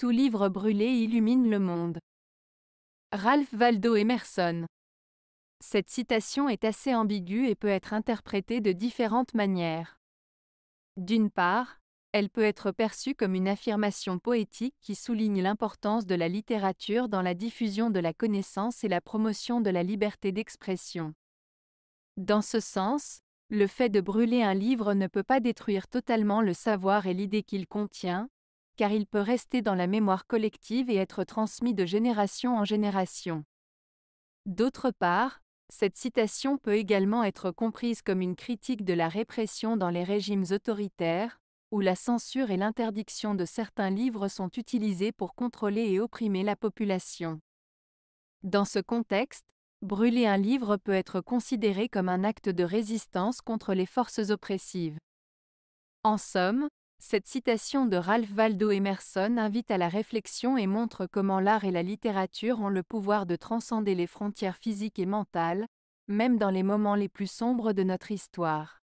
Tout livre brûlé illumine le monde. Ralph Waldo Emerson. Cette citation est assez ambiguë et peut être interprétée de différentes manières. D'une part, elle peut être perçue comme une affirmation poétique qui souligne l'importance de la littérature dans la diffusion de la connaissance et la promotion de la liberté d'expression. Dans ce sens, le fait de brûler un livre ne peut pas détruire totalement le savoir et l'idée qu'il contient, car il peut rester dans la mémoire collective et être transmis de génération en génération. D'autre part, cette citation peut également être comprise comme une critique de la répression dans les régimes autoritaires, où la censure et l'interdiction de certains livres sont utilisés pour contrôler et opprimer la population. Dans ce contexte, brûler un livre peut être considéré comme un acte de résistance contre les forces oppressives. En somme, cette citation de Ralph Waldo Emerson invite à la réflexion et montre comment l'art et la littérature ont le pouvoir de transcender les frontières physiques et mentales, même dans les moments les plus sombres de notre histoire.